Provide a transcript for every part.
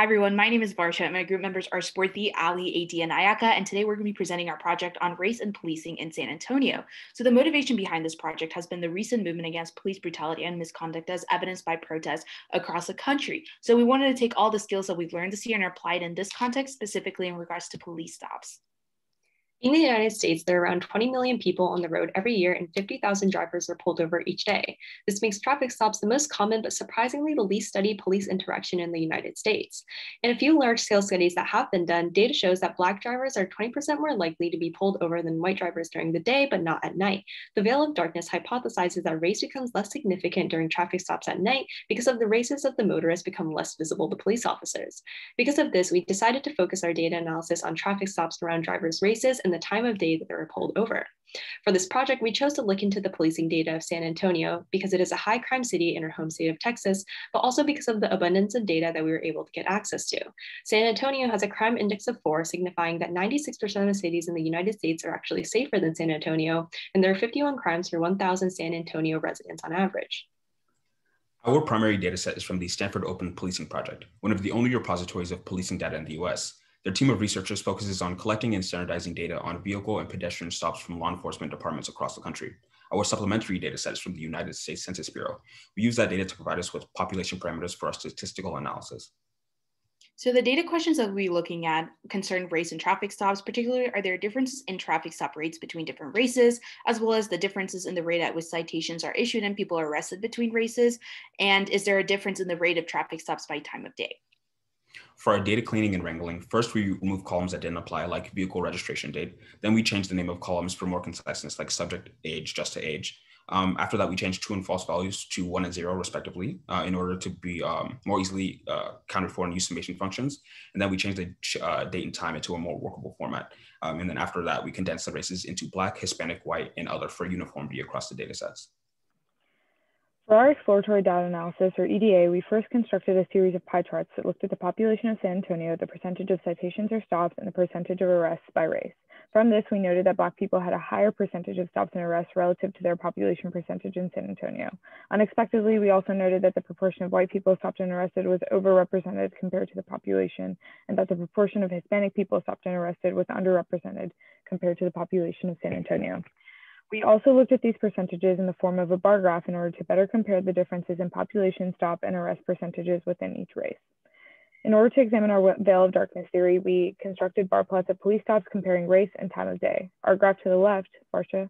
Hi everyone, my name is Varsha and my group members are Spoorthi, Ali, AD, and Ayaka, and today we're going to be presenting our project on race and policing in San Antonio. So the motivation behind this project has been the recent movement against police brutality and misconduct as evidenced by protests across the country. So we wanted to take all the skills that we've learned this year and apply it in this context, specifically in regards to police stops. In the United States, there are around 20 million people on the road every year and 50,000 drivers are pulled over each day. This makes traffic stops the most common but surprisingly the least studied police interaction in the United States. In a few large-scale studies that have been done, data shows that Black drivers are 20% more likely to be pulled over than white drivers during the day, but not at night. The veil of darkness hypothesizes that race becomes less significant during traffic stops at night because of the races of the motorists become less visible to police officers. Because of this, we decided to focus our data analysis on traffic stops around drivers' races and the time of day that they were pulled over. For this project, we chose to look into the policing data of San Antonio because it is a high crime city in our home state of Texas, but also because of the abundance of data that we were able to get access to. San Antonio has a crime index of four, signifying that 96% of cities in the United States are actually safer than San Antonio, and there are 51 crimes per 1,000 San Antonio residents on average. Our primary dataset is from the Stanford Open Policing Project, one of the only repositories of policing data in the US. Their team of researchers focuses on collecting and standardizing data on vehicle and pedestrian stops from law enforcement departments across the country. Our supplementary data set is from the United States Census Bureau. We use that data to provide us with population parameters for our statistical analysis. So the data questions that we'll be looking at concern race and traffic stops. Particularly, are there differences in traffic stop rates between different races, as well as the differences in the rate at which citations are issued and people are arrested between races? And is there a difference in the rate of traffic stops by time of day? For our data cleaning and wrangling, first we remove columns that didn't apply, like vehicle registration date. Then we change the name of columns for more conciseness, like subject, age, just to age. Um, after that, we change true and false values to one and zero, respectively, uh, in order to be um, more easily uh, counted for in use summation functions. And then we change the uh, date and time into a more workable format. Um, and then after that, we condense the races into Black, Hispanic, White, and other for uniformity across the data sets. For our exploratory data analysis, or EDA, we first constructed a series of pie charts that looked at the population of San Antonio, the percentage of citations or stops, and the percentage of arrests by race. From this, we noted that Black people had a higher percentage of stops and arrests relative to their population percentage in San Antonio. Unexpectedly, we also noted that the proportion of white people stopped and arrested was overrepresented compared to the population, and that the proportion of Hispanic people stopped and arrested was underrepresented compared to the population of San Antonio. We also looked at these percentages in the form of a bar graph in order to better compare the differences in population stop and arrest percentages within each race. In order to examine our veil of darkness theory, we constructed bar plots of police stops comparing race and time of day. Our graph to the left, Varsha,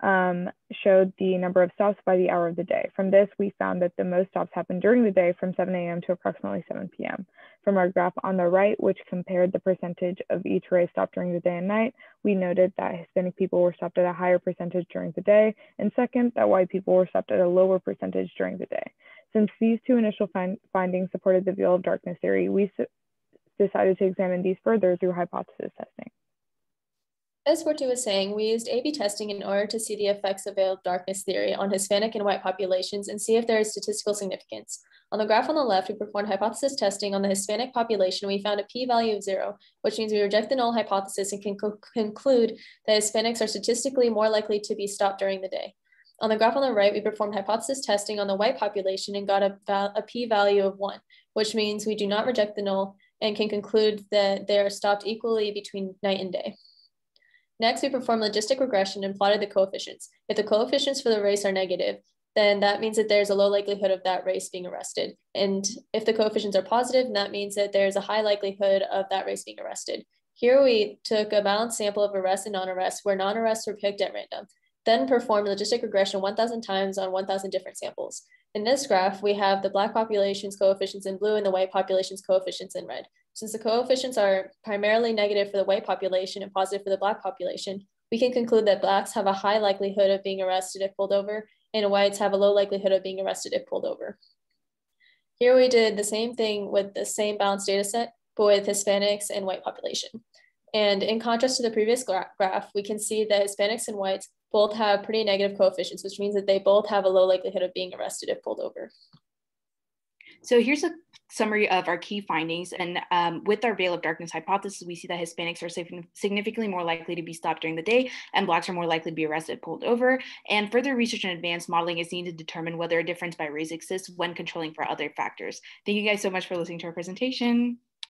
um, showed the number of stops by the hour of the day. From this, we found that the most stops happened during the day from 7 a.m. to approximately 7 p.m. From our graph on the right, which compared the percentage of each race stopped during the day and night, we noted that Hispanic people were stopped at a higher percentage during the day, and second, that white people were stopped at a lower percentage during the day. Since these two initial find findings supported the veil of darkness theory, we decided to examine these further through hypothesis testing. As Spoorthi was saying, we used A-B testing in order to see the effects of veiled darkness theory on Hispanic and white populations and see if there is statistical significance. On the graph on the left, we performed hypothesis testing on the Hispanic population. We found a p-value of zero, which means we reject the null hypothesis and can co conclude that Hispanics are statistically more likely to be stopped during the day. On the graph on the right, we performed hypothesis testing on the white population and got a, a p-value of one, which means we do not reject the null and can conclude that they are stopped equally between night and day. Next, we perform logistic regression and plotted the coefficients. If the coefficients for the race are negative, then that means that there's a low likelihood of that race being arrested. And if the coefficients are positive, that means that there's a high likelihood of that race being arrested. Here we took a balanced sample of arrests and non-arrests where non-arrests were picked at random, then performed logistic regression 1,000 times on 1,000 different samples. In this graph, we have the black population's coefficients in blue and the white population's coefficients in red. Since the coefficients are primarily negative for the white population and positive for the black population, we can conclude that blacks have a high likelihood of being arrested if pulled over, and whites have a low likelihood of being arrested if pulled over. Here we did the same thing with the same balanced data set, but with Hispanics and white population. And in contrast to the previous gra graph, we can see that Hispanics and whites both have pretty negative coefficients, which means that they both have a low likelihood of being arrested if pulled over. So here's a summary of our key findings. And um, with our veil of darkness hypothesis, we see that Hispanics are significantly more likely to be stopped during the day and Blacks are more likely to be arrested, pulled over. And further research and advanced modeling is needed to determine whether a difference by race exists when controlling for other factors. Thank you guys so much for listening to our presentation.